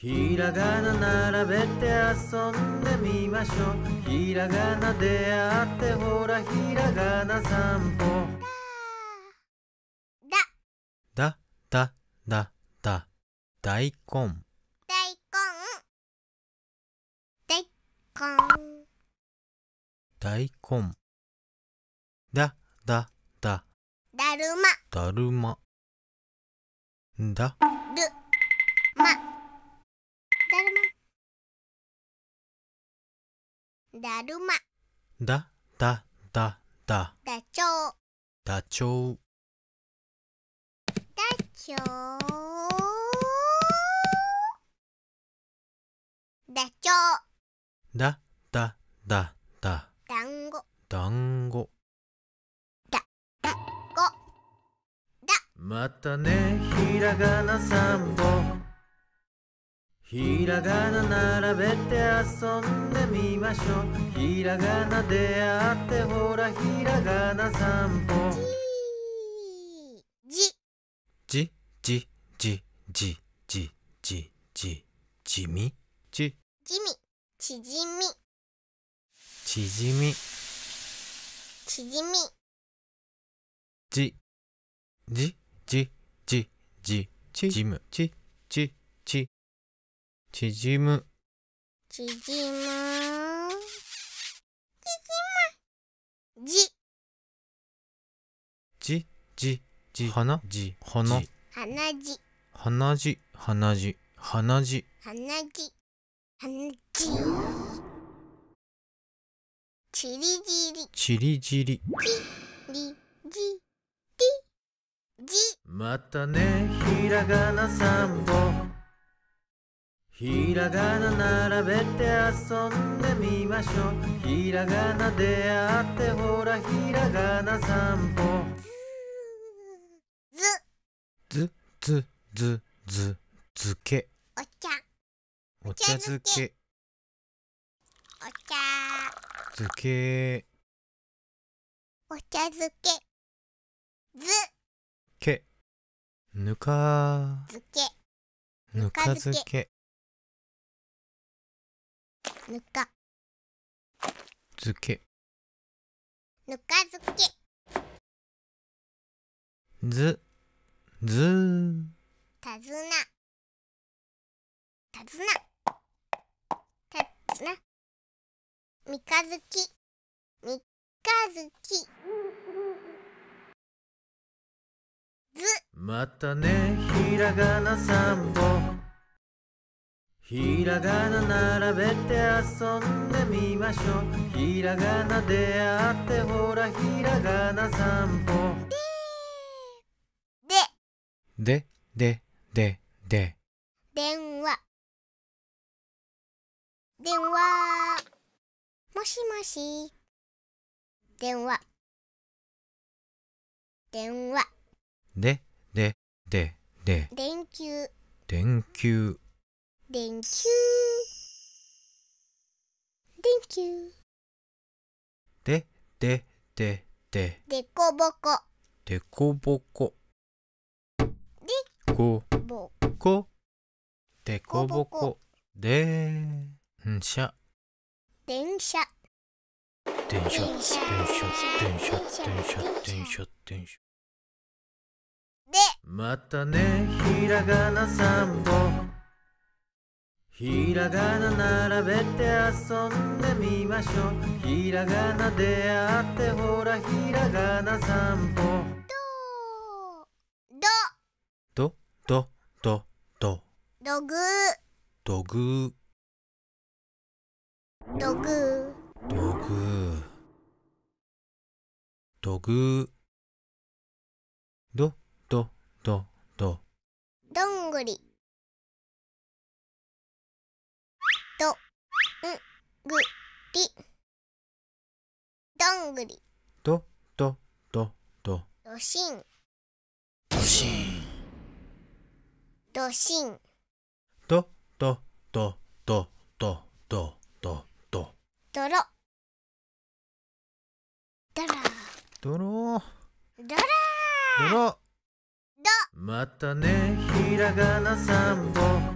ひらがな並べて遊んでみましょう。ひらがなであってほらひらがな散歩。だ。だだだだ。大根大根。大根。大根。だだだ。だるま。だるま。だだるま。だだだだ。ダチョウダチョウダチョウダチョウだだだだ。だんご。だんご。ご。またねひらがな散歩ひらがな並べて遊んでみましょう。ひらがなであってほらひらがな散歩。じ。じじじじじじじじみ？ちじみ。ちじみ。ちじみ。ちじみ。じ。じじじじちじむ。ちちじむ。ちじむ。ちじむ。じ。じじじ。花じ花。鼻じ。鼻じ鼻じ。鼻じ。鼻じ。鼻じ。ちりじり。ちりじり。りじり。じ。またねひらがな散歩ひらがな並べて遊んでみましょう。ひらがなであってほらひらがな散歩。ず。ずずずず漬け。お茶。お茶漬け。お茶。漬け。お茶漬け。ず。け。ぬか。漬け。ぬか漬けぬか。漬け。ぬか漬け。ず。ず。たずなたずなたずなみかづきみかづきず。またねひらがな散歩ひらがな並べて遊んでみましょう。ひらがなであってほらひらがな散歩。で。でででで。電話。電話。もしもし。電話。電話。でででで。電球。電球電球。電球。ででで。ででこぼこ。でこぼこ。こぼこ。でこぼこ。でんしゃ電車。電車。電電車。車電車。電車。電車。電車。で。またねひらがな散歩ひらがな並べて遊んでみましょう。ひらがなであってほらひらがな散歩。どどどどど。どぐ。どぐ。どぐ。どぐ。どぐ。どどどど。どんぐりぐり。どんぐり。どどどど。どしん。どしん。どしん。どどどどどどどど。どろ。どらどろ。どらどろ。ど。またねひらがな散歩